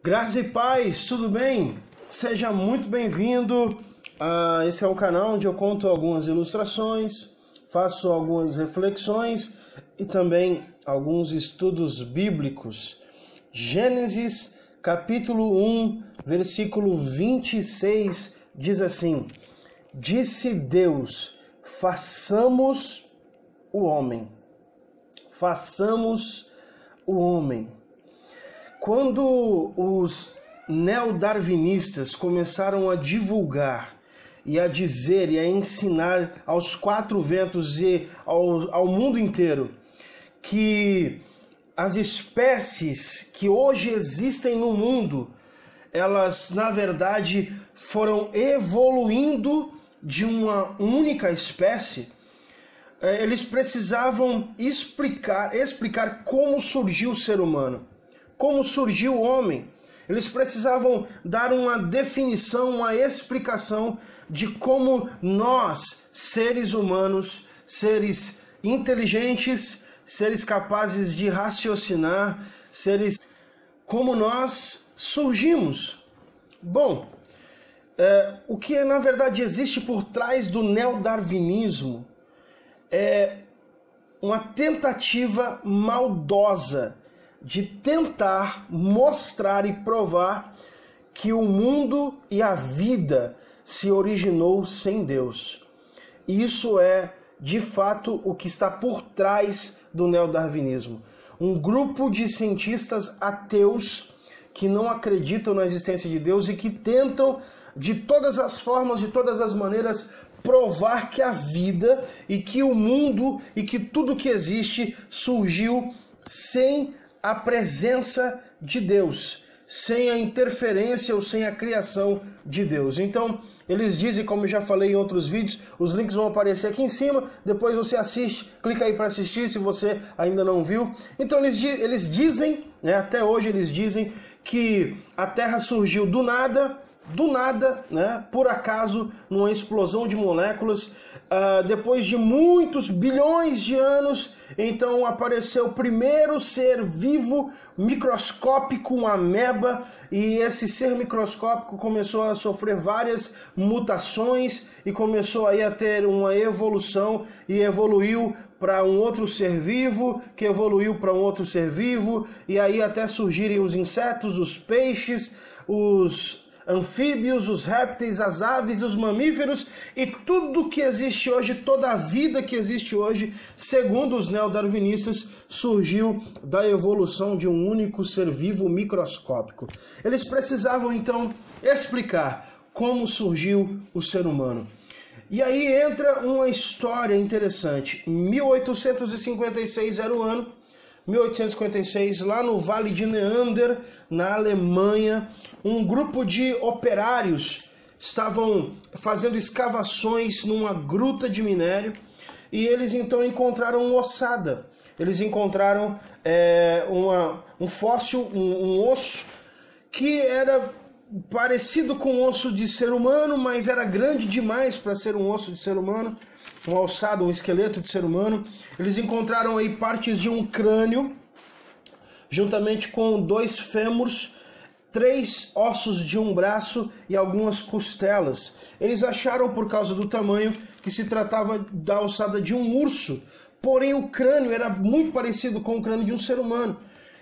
Graça e paz, tudo bem? Seja muito bem-vindo. a esse é o canal onde eu conto algumas ilustrações, faço algumas reflexões e também alguns estudos bíblicos. Gênesis capítulo 1, versículo 26 diz assim: Disse Deus: façamos o homem. Façamos o homem. Quando os neodarwinistas começaram a divulgar e a dizer e a ensinar aos quatro ventos e ao, ao mundo inteiro que as espécies que hoje existem no mundo, elas na verdade foram evoluindo de uma única espécie, eh, eles precisavam explicar, explicar como surgiu o ser humano, como surgiu o homem. Eles precisavam dar uma definição, uma explicação de como nós, seres humanos, seres inteligentes, seres capazes de raciocinar, seres como nós surgimos. Bom, é, o que na verdade existe por trás do neodarwinismo é uma tentativa maldosa de tentar mostrar e provar que o mundo e a vida se originou sem Deus. Isso é, de fato, o que está por trás do neodarwinismo. Um grupo de cientistas ateus que não acreditam na existência de Deus e que tentam, de todas as formas, de todas as maneiras, provar que a vida e que o mundo e que tudo que existe surgiu sem a presença de Deus, sem a interferência ou sem a criação de Deus. Então, eles dizem, como já falei em outros vídeos, os links vão aparecer aqui em cima, depois você assiste, clica aí para assistir se você ainda não viu. Então eles, eles dizem, né, até hoje eles dizem, que a Terra surgiu do nada, do nada, né, por acaso, numa explosão de moléculas, uh, depois de muitos bilhões de anos, então apareceu o primeiro ser vivo microscópico, uma ameba, e esse ser microscópico começou a sofrer várias mutações e começou aí a ter uma evolução e evoluiu para um outro ser vivo, que evoluiu para um outro ser vivo, e aí até surgirem os insetos, os peixes, os anfíbios, os répteis, as aves, os mamíferos e tudo que existe hoje, toda a vida que existe hoje, segundo os neodarwinistas, surgiu da evolução de um único ser vivo microscópico. Eles precisavam então explicar como surgiu o ser humano. E aí entra uma história interessante. 1856 era o ano 1856, lá no Vale de Neander, na Alemanha, um grupo de operários estavam fazendo escavações numa gruta de minério e eles então encontraram uma ossada. Eles encontraram é, uma, um fóssil, um, um osso que era parecido com um osso de ser humano, mas era grande demais para ser um osso de ser humano um alçado, um esqueleto de ser humano. Eles encontraram aí partes de um crânio, juntamente com dois fêmurs, três ossos de um braço e algumas costelas. Eles acharam, por causa do tamanho, que se tratava da alçada de um urso, porém o crânio era muito parecido com o crânio de um ser humano.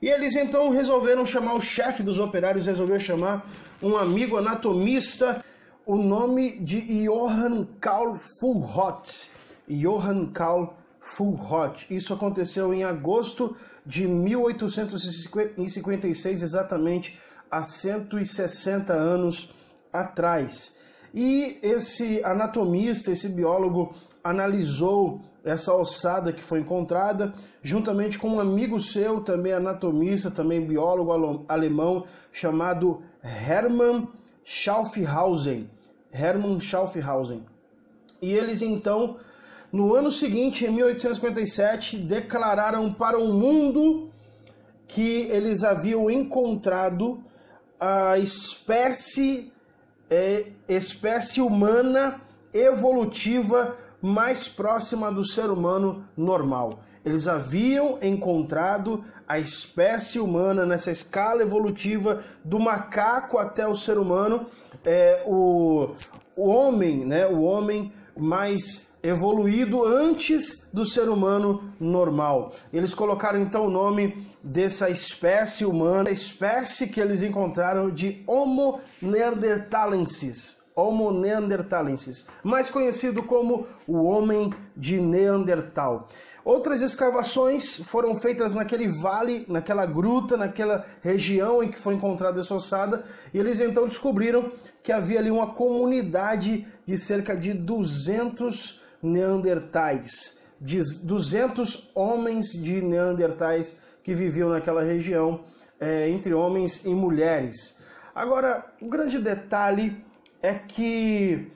E eles então resolveram chamar o chefe dos operários, resolveu chamar um amigo anatomista o nome de Johann Karl Fulhot. Johann Karl Fulhot. Isso aconteceu em agosto de 1856, exatamente há 160 anos atrás. E esse anatomista, esse biólogo, analisou essa ossada que foi encontrada, juntamente com um amigo seu, também anatomista, também biólogo alemão, chamado Hermann Schaufhausen. Hermann Schaufhausen. E eles então, no ano seguinte, em 1857, declararam para o mundo que eles haviam encontrado a espécie, é, espécie humana evolutiva mais próxima do ser humano normal. Eles haviam encontrado a espécie humana nessa escala evolutiva do macaco até o ser humano, é, o, o homem, né, o homem mais evoluído antes do ser humano normal. Eles colocaram então o nome dessa espécie humana, a espécie que eles encontraram de Homo neanderthalensis. Homo neanderthalensis, mais conhecido como o homem de Neandertal. Outras escavações foram feitas naquele vale, naquela gruta, naquela região em que foi encontrada essa ossada, e eles então descobriram que havia ali uma comunidade de cerca de 200 neandertais, de 200 homens de neandertais que viviam naquela região, é, entre homens e mulheres. Agora, o grande detalhe é que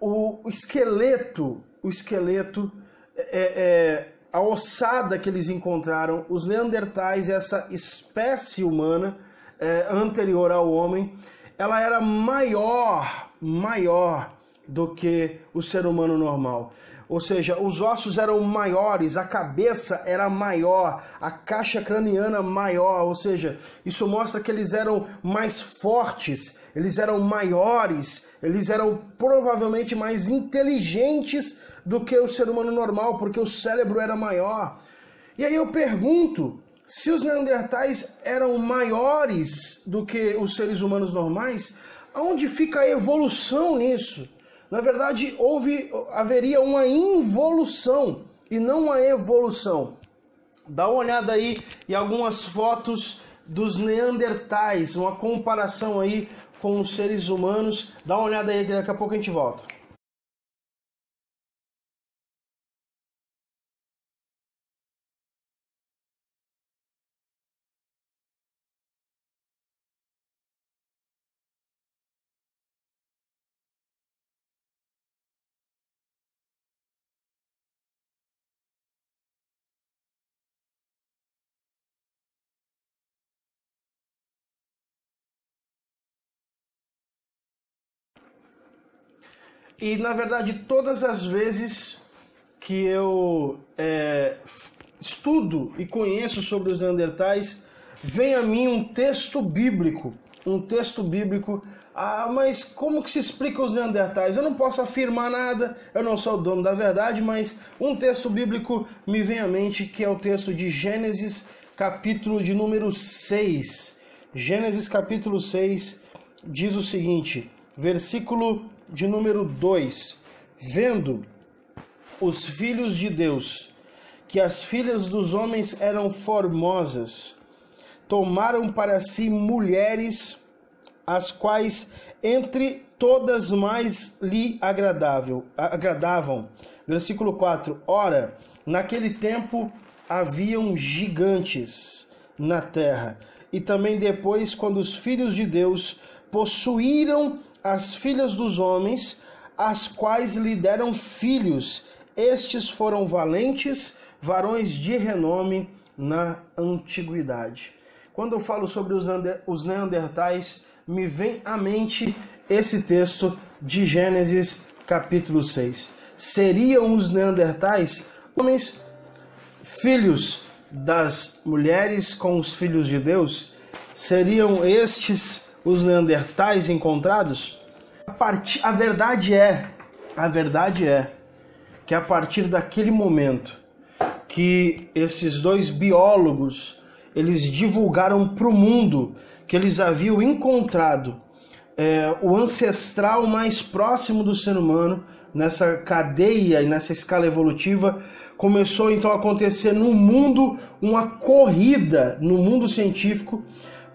o esqueleto, o esqueleto, é, é, a ossada que eles encontraram, os neandertais, essa espécie humana é, anterior ao homem, ela era maior, maior do que o ser humano normal. Ou seja, os ossos eram maiores, a cabeça era maior, a caixa craniana maior, ou seja, isso mostra que eles eram mais fortes, eles eram maiores, eles eram provavelmente mais inteligentes do que o ser humano normal, porque o cérebro era maior. E aí eu pergunto, se os neandertais eram maiores do que os seres humanos normais, aonde fica a evolução nisso? Na verdade, houve, haveria uma involução e não uma evolução. Dá uma olhada aí em algumas fotos dos neandertais, uma comparação aí com os seres humanos. Dá uma olhada aí, daqui a pouco a gente volta. E na verdade, todas as vezes que eu é, estudo e conheço sobre os Neandertais, vem a mim um texto bíblico. Um texto bíblico. Ah, mas como que se explica os Neandertais? Eu não posso afirmar nada, eu não sou o dono da verdade, mas um texto bíblico me vem à mente que é o texto de Gênesis, capítulo de número 6. Gênesis capítulo 6 diz o seguinte, versículo de número 2: Vendo os filhos de Deus que as filhas dos homens eram formosas, tomaram para si mulheres, as quais entre todas mais lhe agradável, agradavam. Versículo 4: Ora, naquele tempo haviam gigantes na terra, e também depois, quando os filhos de Deus possuíram as filhas dos homens, as quais lhe deram filhos. Estes foram valentes, varões de renome na antiguidade. Quando eu falo sobre os neandertais, me vem à mente esse texto de Gênesis capítulo 6. Seriam os neandertais homens filhos das mulheres com os filhos de Deus? Seriam estes os neandertais encontrados? A, part... a verdade é, a verdade é que a partir daquele momento que esses dois biólogos eles divulgaram para o mundo que eles haviam encontrado é, o ancestral mais próximo do ser humano nessa cadeia e nessa escala evolutiva começou então a acontecer no mundo uma corrida no mundo científico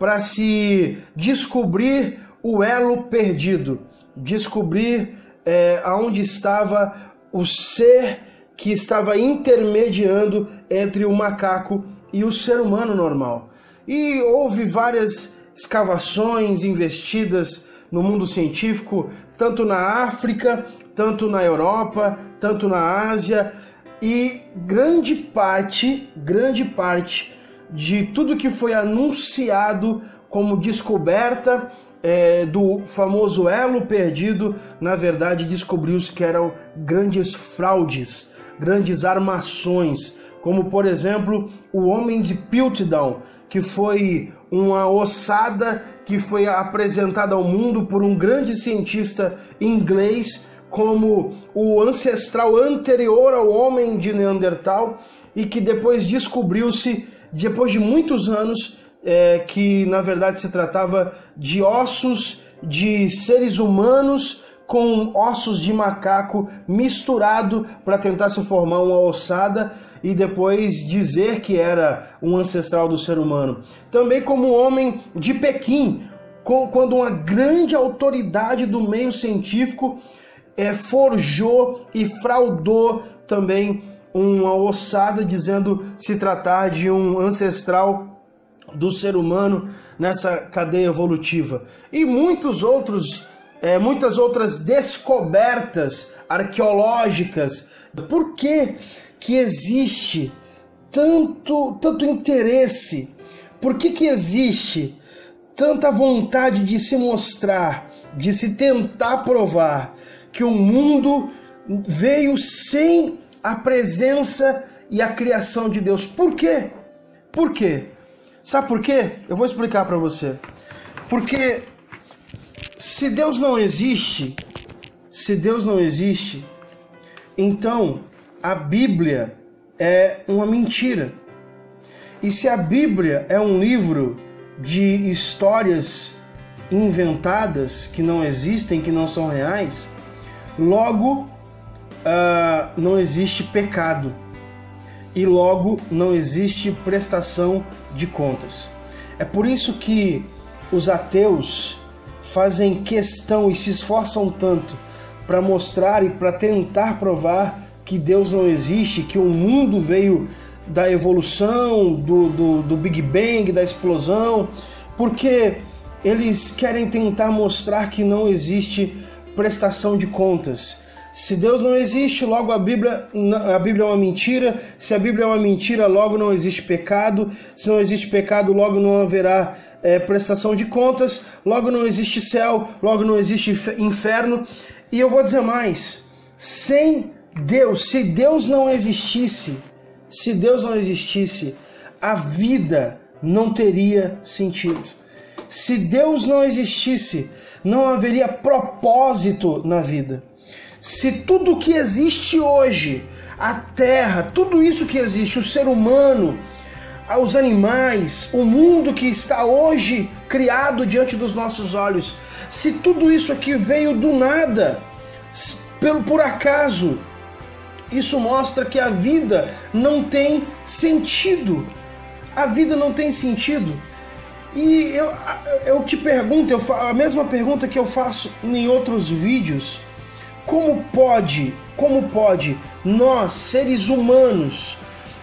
para se descobrir o elo perdido, descobrir é, aonde estava o ser que estava intermediando entre o macaco e o ser humano normal. E houve várias escavações investidas no mundo científico, tanto na África, tanto na Europa, tanto na Ásia, e grande parte, grande parte de tudo que foi anunciado como descoberta é, do famoso elo perdido, na verdade descobriu-se que eram grandes fraudes, grandes armações, como por exemplo o Homem de Piltdown, que foi uma ossada que foi apresentada ao mundo por um grande cientista inglês como o ancestral anterior ao homem de Neandertal e que depois descobriu-se, depois de muitos anos, é, que na verdade se tratava de ossos de seres humanos com ossos de macaco misturado para tentar se formar uma ossada e depois dizer que era um ancestral do ser humano. Também como homem de Pequim, quando uma grande autoridade do meio científico é, forjou e fraudou também uma ossada dizendo se tratar de um ancestral do ser humano nessa cadeia evolutiva. E muitos outros, é, muitas outras descobertas arqueológicas. Por que, que existe tanto, tanto interesse? Por que, que existe tanta vontade de se mostrar, de se tentar provar que o mundo veio sem a presença e a criação de Deus? Por quê? Por quê? Sabe por quê? Eu vou explicar para você. Porque se Deus não existe, se Deus não existe, então a Bíblia é uma mentira. E se a Bíblia é um livro de histórias inventadas que não existem, que não são reais, logo uh, não existe pecado e logo não existe prestação de contas. É por isso que os ateus fazem questão e se esforçam tanto para mostrar e para tentar provar que Deus não existe, que o mundo veio da evolução, do, do, do Big Bang, da explosão, porque eles querem tentar mostrar que não existe prestação de contas. Se Deus não existe, logo a Bíblia, a Bíblia é uma mentira. Se a Bíblia é uma mentira, logo não existe pecado. Se não existe pecado, logo não haverá é, prestação de contas. Logo não existe céu, logo não existe inferno. E eu vou dizer mais: sem Deus, se Deus não existisse, se Deus não existisse, a vida não teria sentido. Se Deus não existisse, não haveria propósito na vida. Se tudo que existe hoje, a terra, tudo isso que existe, o ser humano, os animais, o mundo que está hoje criado diante dos nossos olhos, se tudo isso aqui veio do nada, pelo por acaso, isso mostra que a vida não tem sentido. A vida não tem sentido. E eu, eu te pergunto, eu, a mesma pergunta que eu faço em outros vídeos como pode, como pode nós, seres humanos,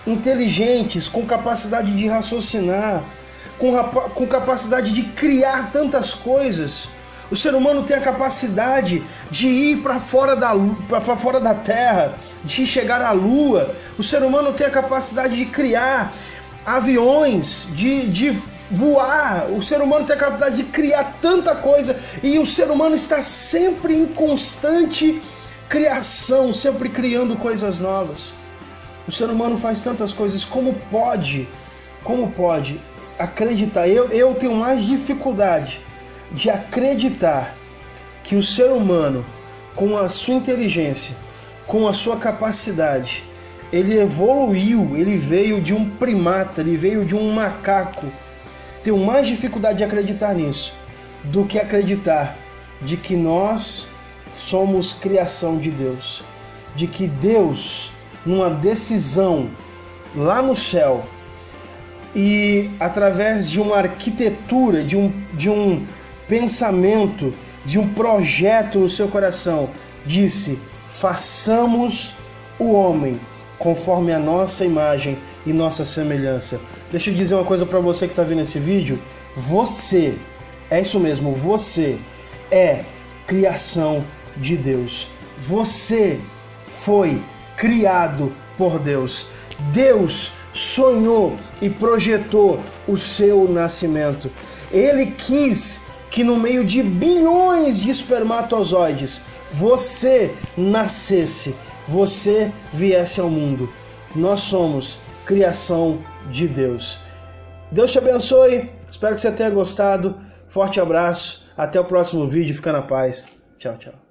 inteligentes, com capacidade de raciocinar, com, com capacidade de criar tantas coisas, o ser humano tem a capacidade de ir para fora da para fora da Terra, de chegar à Lua. O ser humano tem a capacidade de criar aviões, de, de voar. O ser humano tem a capacidade de criar tanta coisa e o ser humano está sempre em constante criação, sempre criando coisas novas. O ser humano faz tantas coisas. Como pode? Como pode acreditar? Eu, eu tenho mais dificuldade de acreditar que o ser humano, com a sua inteligência, com a sua capacidade, ele evoluiu, ele veio de um primata, ele veio de um macaco. Tenho mais dificuldade de acreditar nisso do que acreditar de que nós somos criação de Deus, de que Deus, numa decisão lá no céu e através de uma arquitetura, de um, de um pensamento, de um projeto no seu coração, disse: façamos o homem conforme a nossa imagem e nossa semelhança. Deixa eu dizer uma coisa para você que está vendo esse vídeo. Você, é isso mesmo, você é criação de Deus. Você foi criado por Deus. Deus sonhou e projetou o seu nascimento. Ele quis que no meio de bilhões de espermatozoides você nascesse, você viesse ao mundo. Nós somos criação de Deus. Deus te abençoe. Espero que você tenha gostado. Forte abraço. Até o próximo vídeo. Fica na paz. Tchau, tchau.